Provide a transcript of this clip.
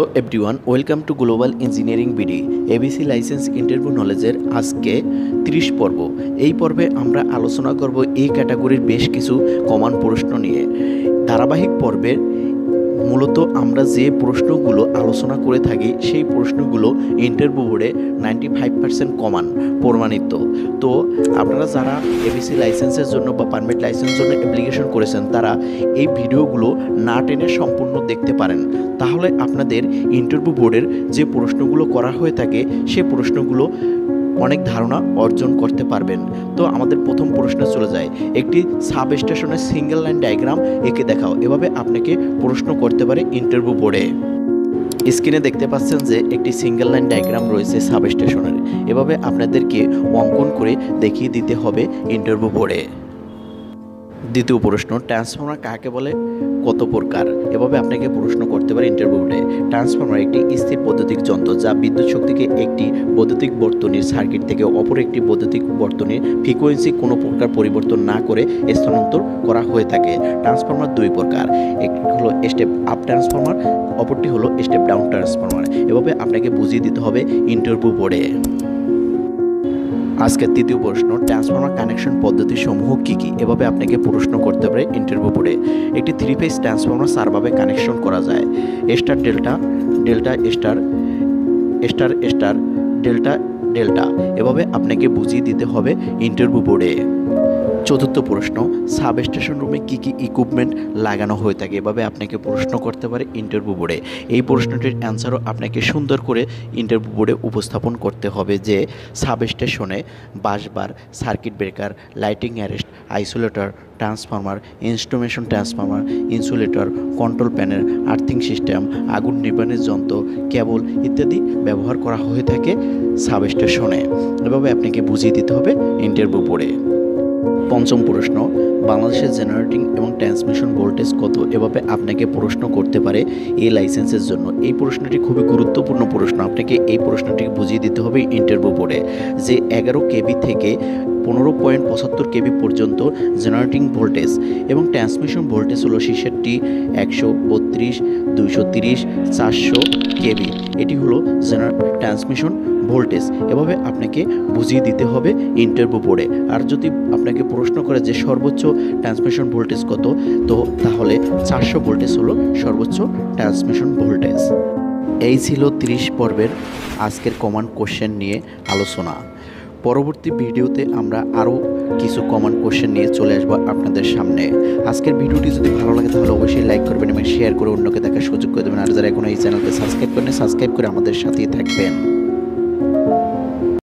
Hello everyone welcome to global engineering BD ABC licence interview নলেজের আজকে 30 পর্ব। এই পর্বে আমরা আলোচনা করব এই ক্যাটাগরির বেশ কিছু কমান প্রশ্ন নিয়ে। ধারাবাহিক পর্বের মূলত আমরা যে প্রশ্নগুলো আলোচনা করে থাকি, সেই প্রশ্নগুলো ইন্টারভিউ বোর্ডে নাইনটি ফাইভ পার্সেন্ট কমান প্রমাণিত। তো আপনারা যারা এবিসি লাইসেন্সের জন্য বা পারমিট লাইসেন্সের জন্য অ্যাপ্লিকেশন করেছেন, তারা এই ভিডিওগুলো না টেনে সম্পূর্ণ দেখতে পারেন। তাহলে আপনাদের ইন্টারভিউ বোর্ডের যে প্রশ্নগুলো করা হয়ে থাকে, সে প্রশ্নগুলো অনেক ধারণা অর্জন করতে পারবেন। তো আমাদের প্রথম প্রশ্ন চলে যায়। একটি সাব স্টেশনের সিঙ্গেল লাইন ডায়াগ্রাম এঁকে দেখাও। এভাবে আপনাকে প্রশ্ন করতে পারে ইন্টারভিউ বোর্ডে। স্ক্রিনে দেখতে পাচ্ছেন যে একটি সিঙ্গেল লাইন ডায়াগ্রাম রয়েছে সাব স্টেশনের এভাবে আপনাদেরকে অঙ্কন করে দেখিয়ে দিতে হবে ইন্টারভিউ বোর্ডে। দ্বিতীয় প্রশ্ন ট্রান্সফর্মার কাকে বলে? কত প্রকার? এভাবে আপনাকে প্রশ্ন করতে পারে ইন্টারভিউতে ট্রান্সফর্মার একটি স্থির বৈদ্যুতিক যন্ত্র যা বিদ্যুৎ শক্তিকে একটি বৈদ্যুতিক বর্তনীর সার্কিট থেকে অপর একটি বৈদ্যুতিক বর্তনীর ফ্রিকোয়েন্সি কোনো প্রকার পরিবর্তন না করে স্থানান্তর করা হয়ে থাকে। ট্রান্সফর্মার দুই প্রকার। একটি হলো স্টেপ আপ ট্রান্সফর্মার অপরটি হলো স্টেপ ডাউন ট্রান্সফর্মার এভাবে আপনাকে বুঝিয়ে দিতে হবে ইন্টারভিউ বোর্ডে আজকের তৃতীয় প্রশ্ন ট্রান্সফর্মার কানেকশন পদ্ধতি সমূহ কী কী? এভাবে আপনাকে প্রশ্ন করতে পারে ইন্টারভিউ বোর্ডে একটি থ্রি ফেজ ট্রান্সফর্মার সারভাবে কানেকশন করা যায়। Star delta delta star star star delta delta এভাবে আপনাকে বুঝিয়ে দিতে হবে ইন্টারভিউ বোর্ডে চতুর্থ প্রশ্ন সাব স্টেশন রুমে কী কী ইকুইপমেন্ট লাগানো হয়ে থাকে? এভাবে আপনাকে প্রশ্ন করতে পারে ইন্টারভিউ বোর্ডে এই প্রশ্নটির অ্যান্সারও আপনাকে সুন্দর করে ইন্টারভিউ বোর্ডে উপস্থাপন করতে হবে যে সাব স্টেশনে busbar circuit breaker lighting arrest isolator transformer instrumentation transformer insulator control panel earthing system আগুন নির্মাণের যন্ত্র কেবল ইত্যাদি ব্যবহার করা হয়ে থাকে সাব স্টেশনে এভাবে আপনাকে বুঝিয়ে দিতে হবে ইন্টারভিউ বোর্ডে পঞ্চম প্রশ্ন, বাংলাদেশের জেনারেটিং এবং ট্রান্সমিশন ভোল্টেজ কত? এভাবে আপনাকে প্রশ্ন করতে পারে এই লাইসেন্সের জন্য। এই প্রশ্নটি খুবই গুরুত্বপূর্ণ প্রশ্ন। আপনাকে এই প্রশ্নটি বুঝিয়ে দিতে হবে ইন্টারভিউ বোর্ডে যে এগারো কেবি থেকে পনেরো পয়েন্ট পঁচাত্তর কেবি পর্যন্ত জেনারেটিং ভোল্টেজ এবং ট্রান্সমিশন ভোল্টেজ হলো শীর্ষেরটি একশো বত্রিশ, দুইশো তিরিশ, চারশো কেবি। এটি হলো জেনার, ট্রান্সমিশন ভোল্টেজ। এভাবে আপনাকে বুঝিয়ে দিতে হবে ইন্টারভিউ বোর্ডে। আর যদি আপনাকে প্রশ্ন করে যে সর্বোচ্চ ট্রান্সমিশন ভোল্টেজ কত, তো তাহলে চারশো ভোল্টেজ হলো সর্বোচ্চ ট্রান্সমিশন ভোল্টেজ। এই ছিল তিরিশ পর্বের আজকের কমান কোশ্চেন নিয়ে আলোচনা। পরবর্তী ভিডিওতে আমরা আরও কিছু কমন কোশ্চেন নিয়ে চলে আসব আপনাদের সামনে। আজকের ভিডিওটি যদি ভালো লাগে, তাহলে অবশ্যই লাইক করবেন এবং শেয়ার করে অন্যকে দেখার সুযোগ করে দেবেন। আর যারা এখন এই চ্যানেলকে সাবস্ক্রাইব করেন সাবস্ক্রাইব করে আমাদের সাথেই থাকবেন।